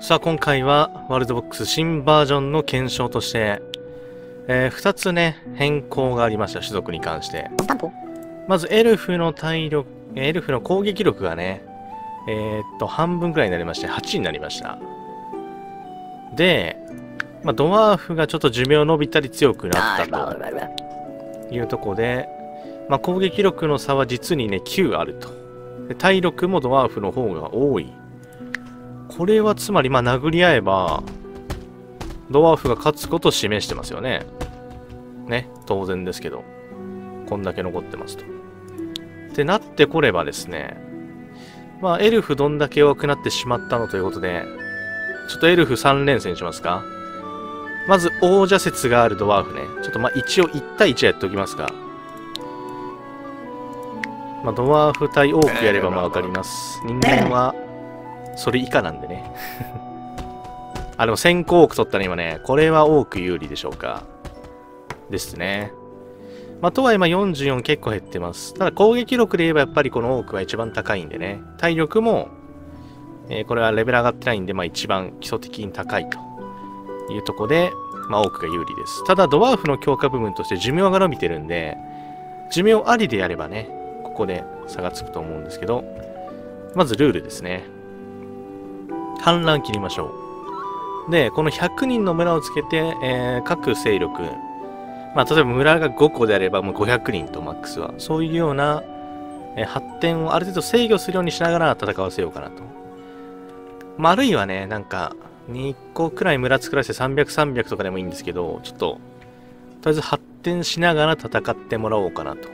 さあ、今回はワールドボックス新バージョンの検証として、えー、2つね、変更がありました、種族に関して。まず、エルフの体力、エルフの攻撃力がね、えー、っと、半分くらいになりまして、8になりました。で、まあ、ドワーフがちょっと寿命伸びたり強くなったというとこで、まあ、攻撃力の差は実にね、9あると。で体力もドワーフの方が多い。これはつまり、まあ、殴り合えば、ドワーフが勝つことを示してますよね。ね、当然ですけど。こんだけ残ってますと。ってなってこればですね、まあ、エルフどんだけ弱くなってしまったのということで、ちょっとエルフ3連戦しますかまず、王者説があるドワーフね。ちょっとまあ、一応1対1はやっておきますが。まあ、ドワーフ対多くやればまあわかります。人間は、それ以下なんでね。あ、でも先行多く取ったね、今ね。これは多く有利でしょうか。ですね。まあ、とはいえ、44結構減ってます。ただ攻撃力で言えばやっぱりこの多くは一番高いんでね。体力も、えーこれはレベル上がってないんで、まあ一番基礎的に高いというとこで、まあ多くが有利です。ただドワーフの強化部分として寿命が伸びてるんで、寿命ありでやればね、ここで差がつくと思うんですけど、まずルールですね。反乱切りましょう。で、この100人の村をつけて、えー各勢力、まあ、例えば村が5個であればもう500人とマックスは、そういうような、えー発展をある程度制御するようにしながら戦わせようかなと。まあ、あるいはね、なんか、2個くらい村作らせて300、300とかでもいいんですけど、ちょっと、とりあえず発展しながら戦ってもらおうかなと